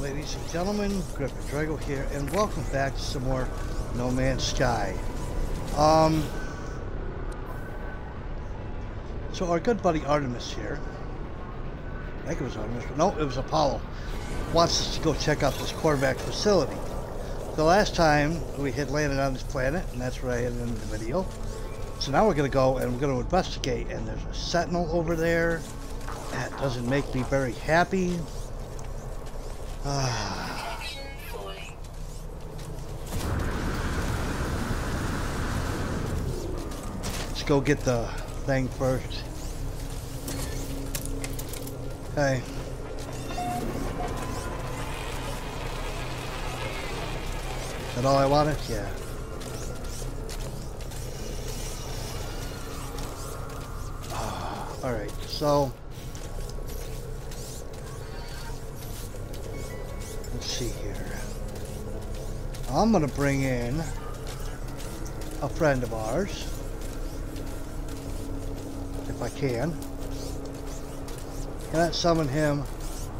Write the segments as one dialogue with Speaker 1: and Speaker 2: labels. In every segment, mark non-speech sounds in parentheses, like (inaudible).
Speaker 1: ladies and gentlemen, Griffen Drago here, and welcome back to some more No Man's Sky. Um, so our good buddy Artemis here, I think it was Artemis, but no, it was Apollo, wants us to go check out this Korvax facility. The last time we had landed on this planet, and that's where I ended the video. So now we're going to go and we're going to investigate, and there's a sentinel over there. That doesn't make me very happy. Ah. Let's go get the thing first. Hey. That all I wanted? Yeah. Ah, Alright, so... Let's see here. I'm gonna bring in a friend of ours. If I can. Can I summon him?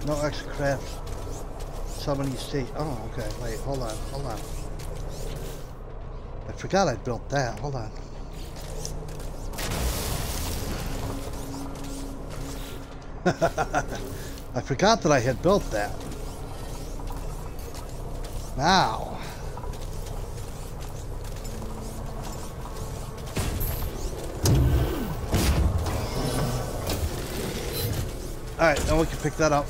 Speaker 1: No Exocraft. Summon you state. Oh, okay. Wait, hold on, hold on. I forgot I built that. Hold on. (laughs) I forgot that I had built that. Now. Alright, then we can pick that up.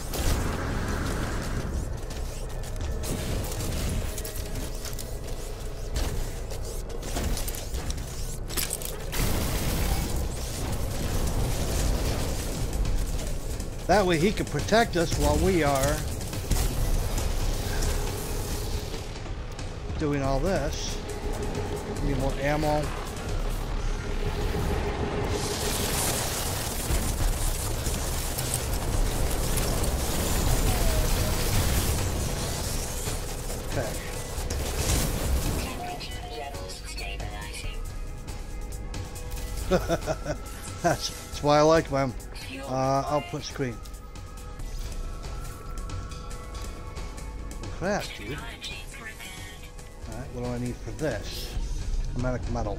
Speaker 1: That way he can protect us while we are doing all this. Need more ammo. (laughs) That's, that's why I like them. Uh, output screen. Crap, dude. For this? Chromatic metal.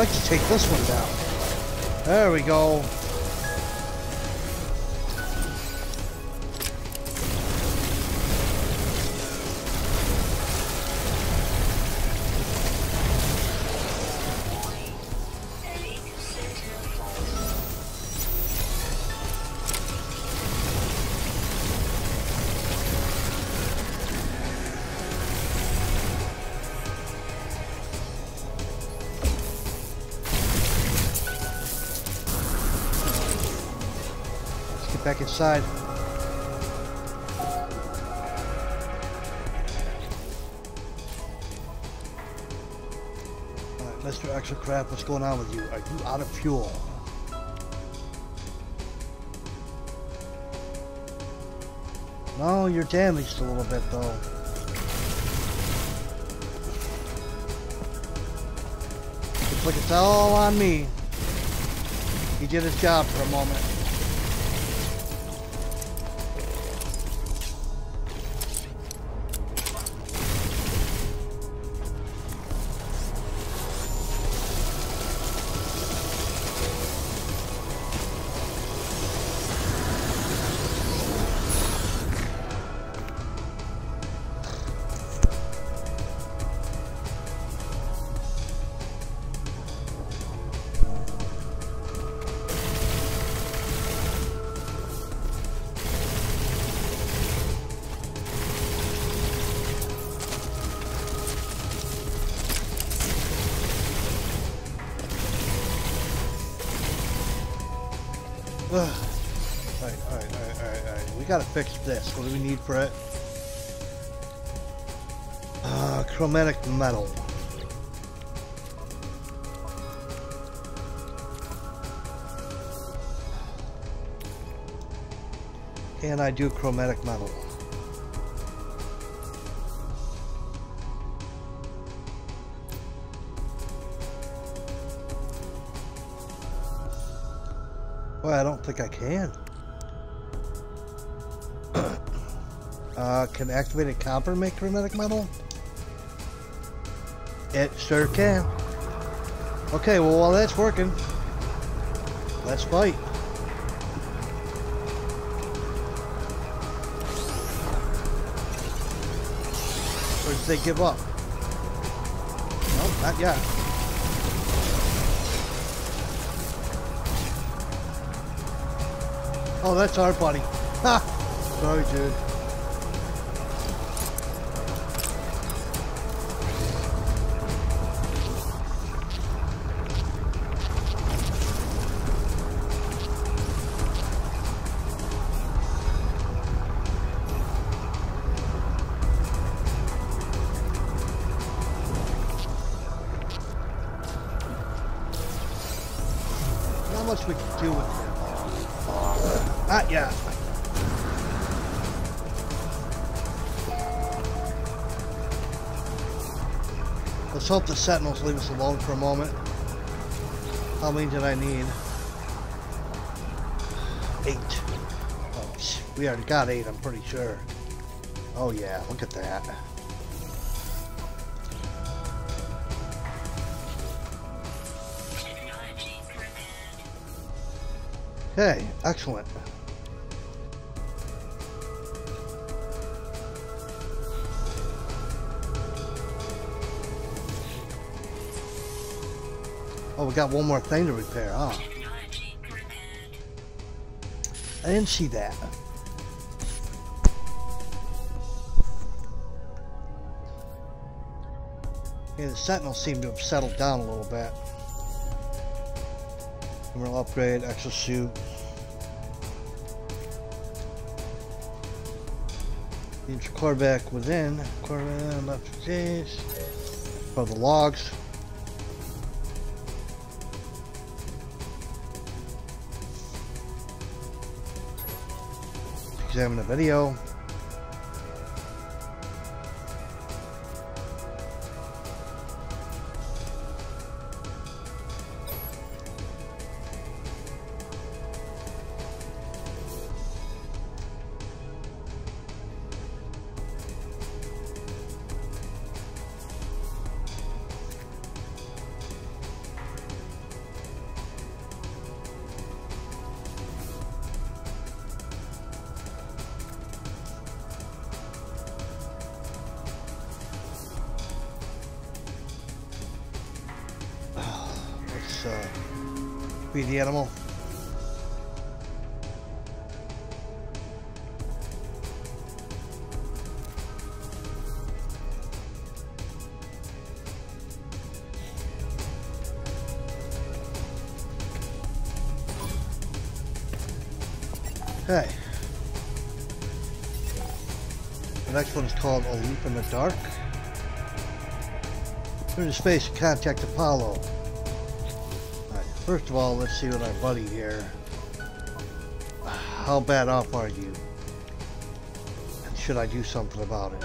Speaker 1: Like to take this one down. There we go. Back inside. Alright, Mr. Extra Crap, what's going on with you? Are you out of fuel? No, you're damaged a little bit though. Looks like it's all on me. He did his job for a moment. Gotta fix this. What do we need for it? Uh, chromatic metal. Can I do chromatic metal? Well, I don't think I can. Uh, can activated copper make chromatic metal? It sure can. Okay, well, while that's working, let's fight. Or did they give up? No, not yet. Oh, that's our buddy. Ha! Sorry, dude. Much we can do with him. Ah, yeah. Let's hope the sentinels leave us alone for a moment. How many did I need? Eight. Oh, we already got eight, I'm pretty sure. Oh yeah, look at that. Okay, excellent. Oh, we got one more thing to repair, huh? I didn't see that. Okay, the sentinels seem to have settled down a little bit. Emerald upgrade, exosuit. Needs core back within. Core left days. For the logs. Examine the video. Feed the animal. Okay. The next one is called A Leap in the Dark. Through the space contact Apollo. First of all, let's see what our buddy here. How bad off are you? should I do something about it?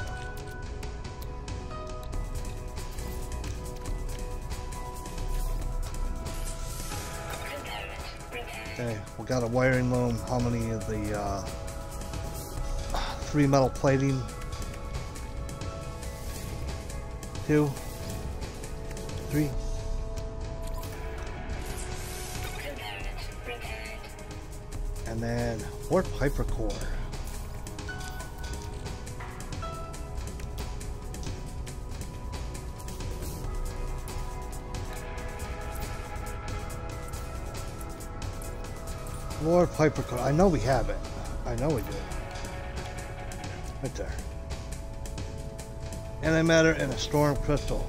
Speaker 1: Okay, we got a wiring loom. How many of the uh, three metal plating? Two, three. And then warp hypercore. Warp hypercore. I know we have it. I know we do. Right there. Antimatter and a storm crystal.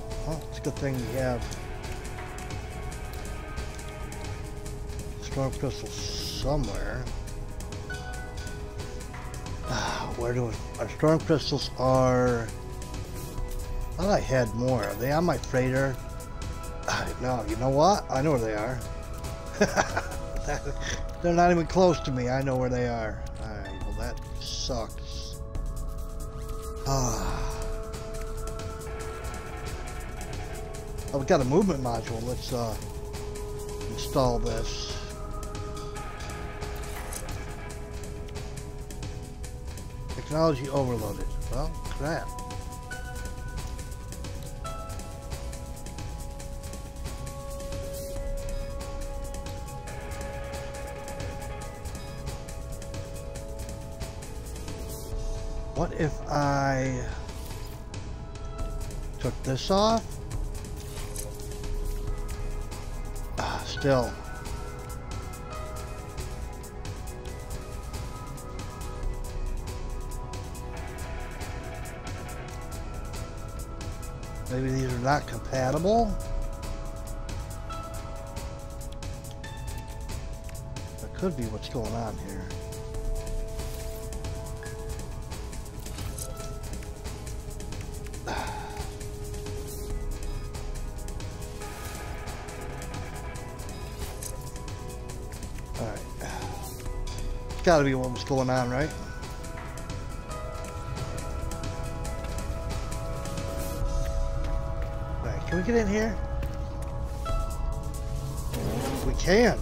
Speaker 1: It's a good thing we have storm crystal somewhere. Where do our storm crystals are? I thought I had more. Are they on my freighter? No, you know what? I know where they are. (laughs) They're not even close to me. I know where they are. Alright, well that sucks. Ah. We got a movement module. Let's uh, install this. Technology overloaded. Well, crap. What if I took this off? Ah, still. Maybe these are not compatible? That could be what's going on here. (sighs) Alright. It's gotta be what's going on, right? Get in here? We can.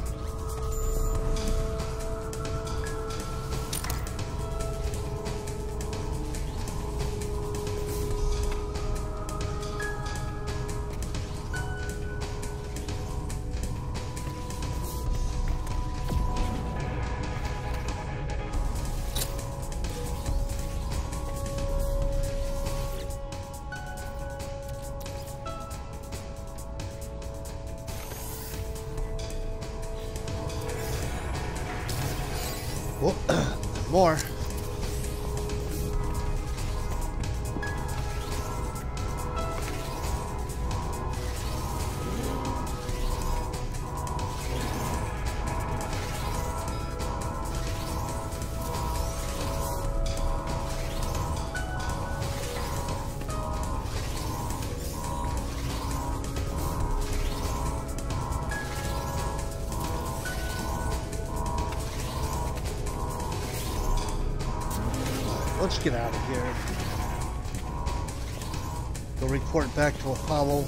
Speaker 1: More. Let's get out of here. Go report back to Apollo.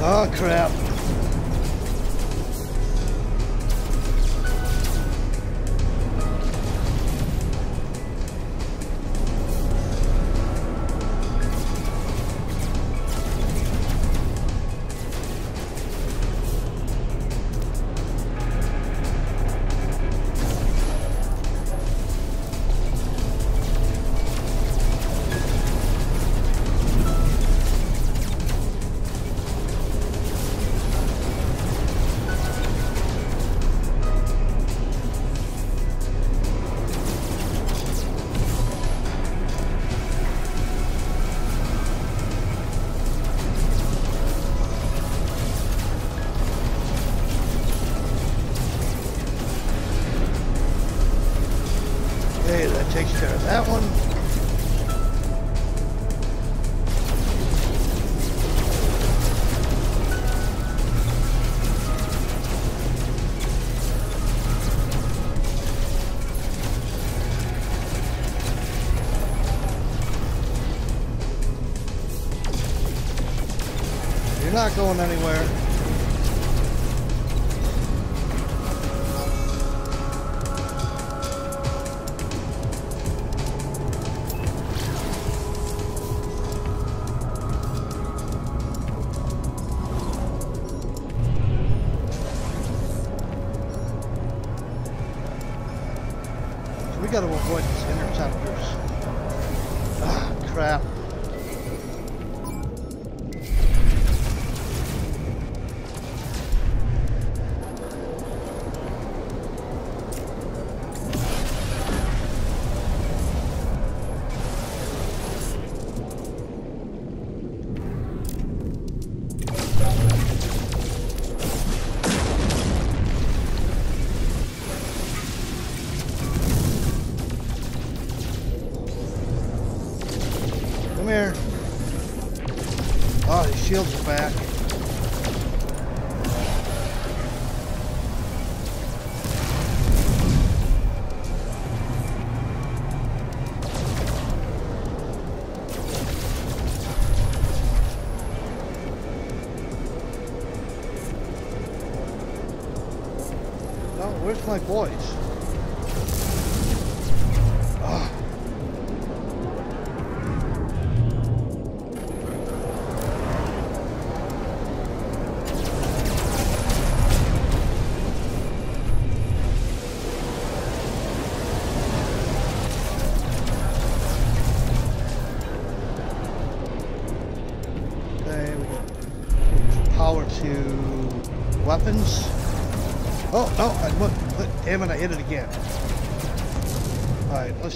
Speaker 1: Oh crap. Takes care of that one. You're not going anywhere.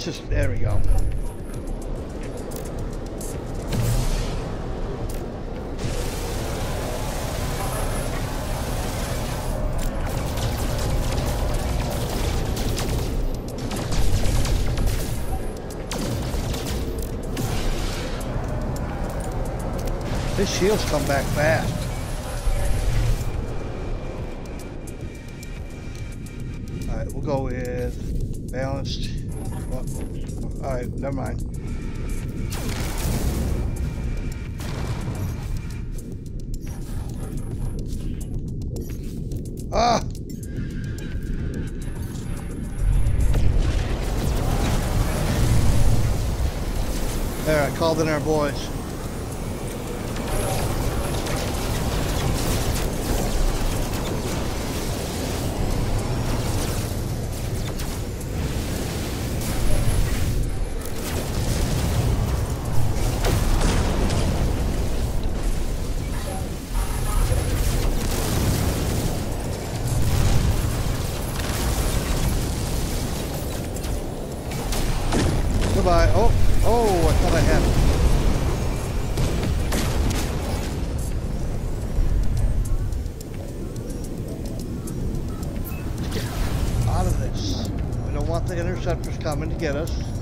Speaker 1: Just, there we go. His shields come back fast. Alright, never mind. Ah! There, I called in our boys. Don't want the interceptors coming to get us.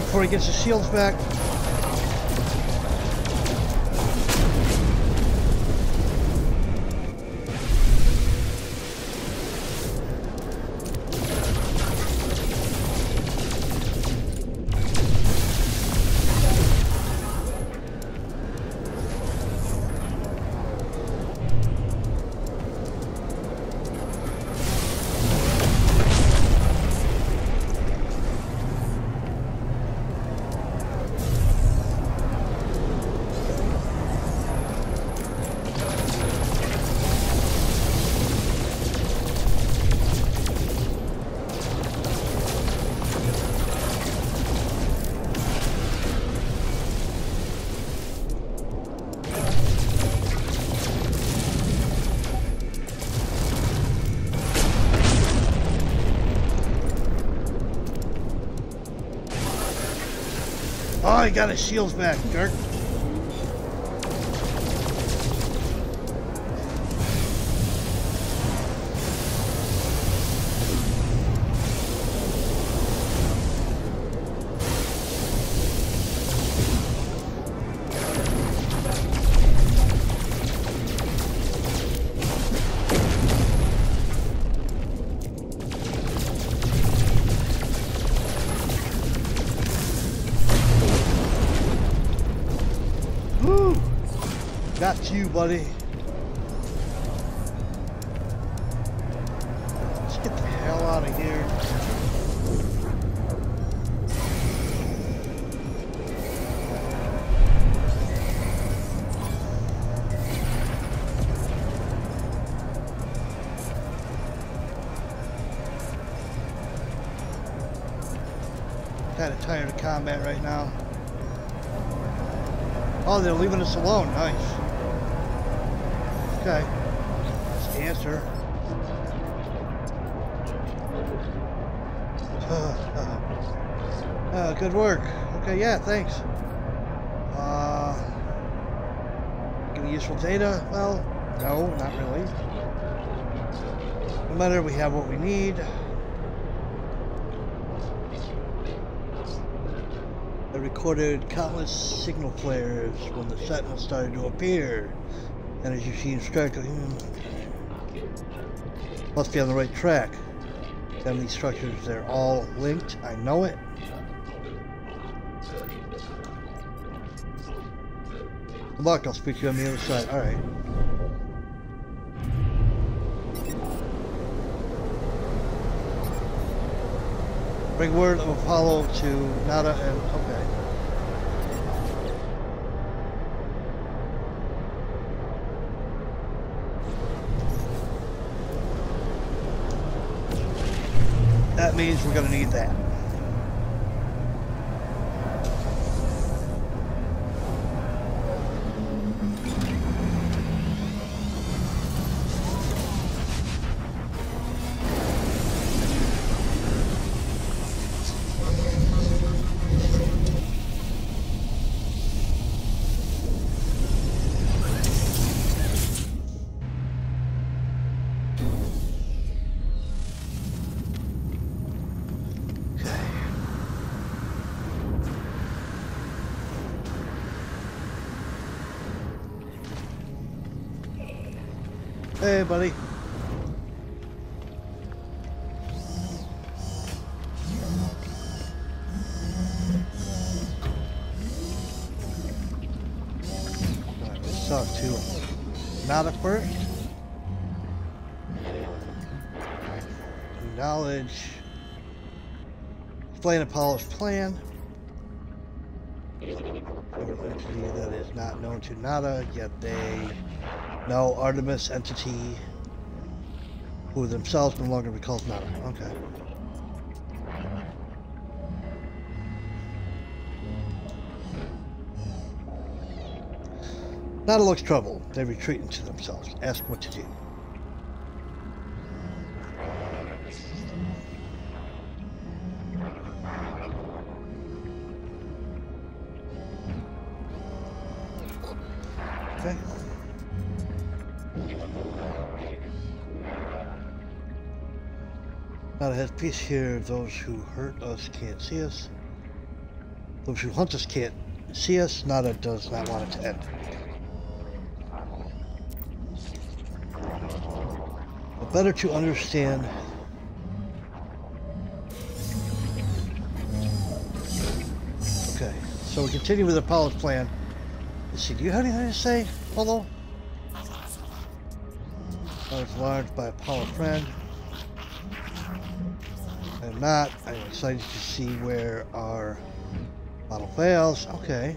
Speaker 1: Before he gets his shields back. He got his shields back, jerk. Got you, buddy. Let's get the hell out of here. Kind of tired of combat right now. Oh, they're leaving us alone. Nice. Good work. Okay, yeah, thanks. Uh, getting useful data? Well, no, not really. No matter, we have what we need. I recorded countless signal flares when the sentinel started to appear. And as you see instructed, must be on the right track. These structures, they're all linked. I know it. Good luck, I'll speak to you on the other side. Alright. Bring word of Apollo to Nada and... Okay. That means we're to need that. Hey, buddy. Talk to Nada first. Knowledge. Explain Apollo's plan. Entity that is not known to Nada, yet they no, Artemis entity who themselves no longer recalls Nada. Okay. Nada looks troubled. They retreat into themselves. Ask what to do. Has peace here. Those who hurt us can't see us. Those who hunt us can't see us. Nada does not want it to end. But better to understand Okay, so we continue with Apollo's plan. Let's see, do you have anything to say, Apollo? I was large by Apollo friend not. I'm excited to see where our model fails. Okay.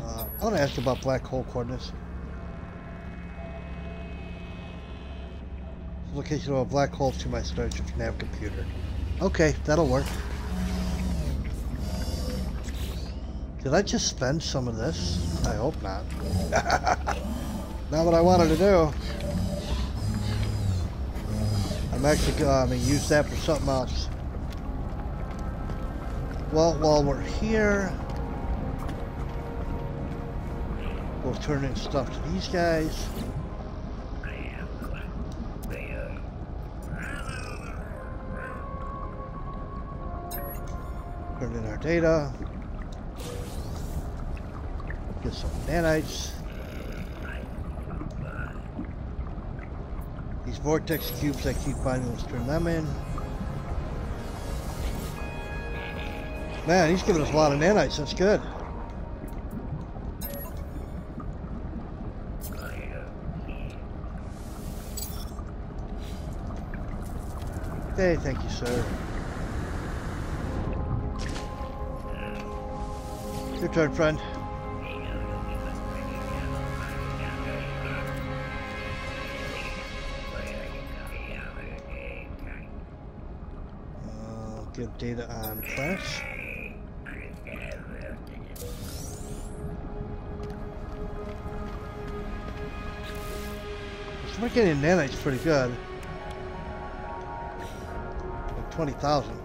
Speaker 1: Uh, I want to ask about black hole coordinates. Location of a black hole to my Starship nav computer. Okay, that'll work. Did I just spend some of this? I hope not. (laughs) not what I wanted to do. Actually going to use that for something else. Well, while we're here, we'll turn in stuff to these guys. Turn in our data. Get some nanites. Vortex cubes I keep finding, let's turn them in. Man, he's giving us a lot of nanites, that's good. Hey, thank you, sir. Your turn, friend. Get data on. So we're getting nanites pretty good. Like 20,000.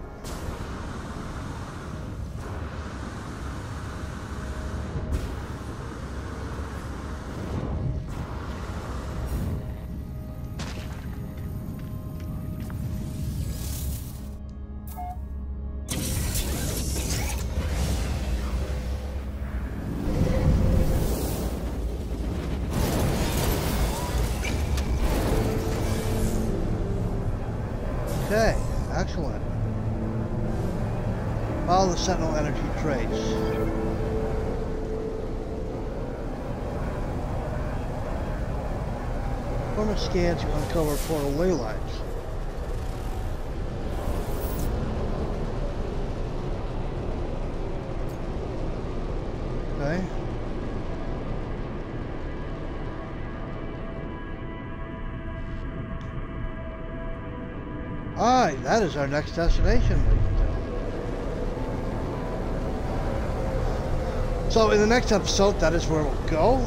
Speaker 1: Scan to uncover portal ley lines. Okay. Alright, that is our next destination. So in the next episode, that is where we'll go.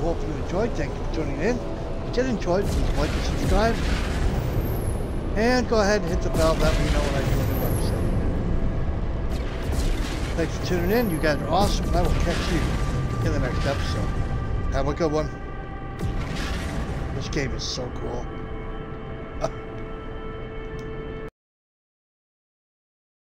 Speaker 1: Hope you enjoyed. Thank you for tuning in. If you did enjoy, please like and subscribe. And go ahead and hit the bell. That way you know when I do a new episode. Thanks for tuning in. You guys are awesome, and I will catch you in the next episode. Have a good one. This game is so cool.